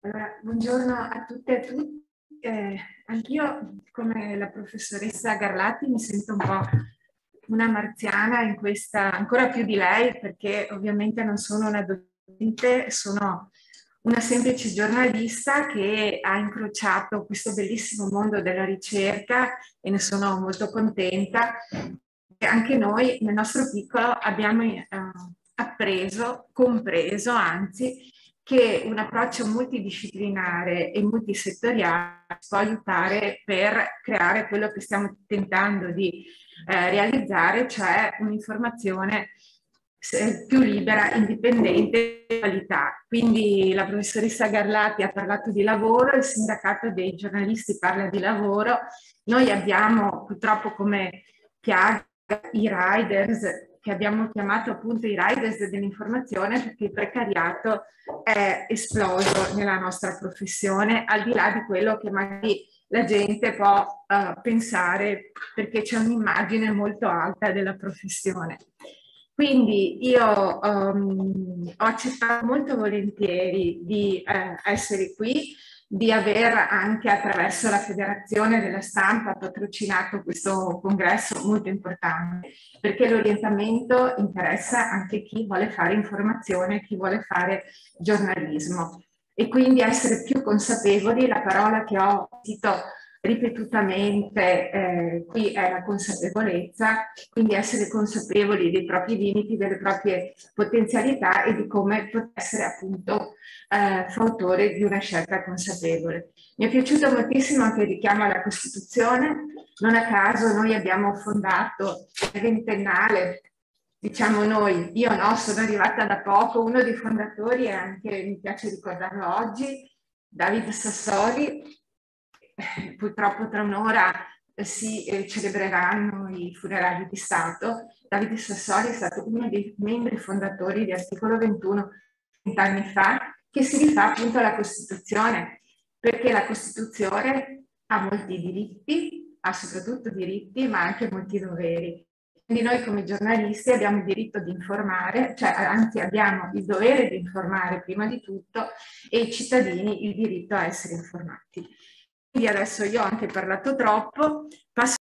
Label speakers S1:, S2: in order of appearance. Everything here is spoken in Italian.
S1: Allora, buongiorno a tutte e a tutti. Eh, anch'io, come la professoressa Garlati, mi sento un po' una marziana in questa, ancora più di lei, perché ovviamente non sono una docente, sono una semplice giornalista che ha incrociato questo bellissimo mondo della ricerca e ne sono molto contenta. Anche noi, nel nostro piccolo, abbiamo eh, appreso, compreso anzi, che un approccio multidisciplinare e multisettoriale può aiutare per creare quello che stiamo tentando di eh, realizzare, cioè un'informazione più libera, indipendente e qualità. Quindi la professoressa Garlati ha parlato di lavoro, il sindacato dei giornalisti parla di lavoro, noi abbiamo purtroppo come piaga i riders che abbiamo chiamato appunto i riders dell'informazione perché il precariato è esploso nella nostra professione, al di là di quello che magari la gente può uh, pensare perché c'è un'immagine molto alta della professione. Quindi io um, ho accettato molto volentieri di uh, essere qui di aver anche attraverso la Federazione della Stampa patrocinato questo congresso molto importante, perché l'orientamento interessa anche chi vuole fare informazione, chi vuole fare giornalismo. E quindi essere più consapevoli, la parola che ho cito ripetutamente eh, qui è la consapevolezza, quindi essere consapevoli dei propri limiti, delle proprie potenzialità e di come poter essere appunto eh, fautore di una scelta consapevole. Mi è piaciuto moltissimo anche il richiamo alla Costituzione, non a caso noi abbiamo fondato il ventennale diciamo noi, io no, sono arrivata da poco, uno dei fondatori e anche mi piace ricordarlo oggi, Davide Sassoli, purtroppo tra un'ora eh, si eh, celebreranno i funerali di Stato. Davide Sassoli è stato uno dei membri fondatori di articolo 21 vent'anni fa, che si rifà appunto alla Costituzione, perché la Costituzione ha molti diritti, ha soprattutto diritti, ma anche molti doveri. Quindi noi come giornalisti abbiamo il diritto di informare, cioè anzi abbiamo il dovere di informare prima di tutto e i cittadini il diritto a essere informati. Adesso io ho anche parlato troppo, passo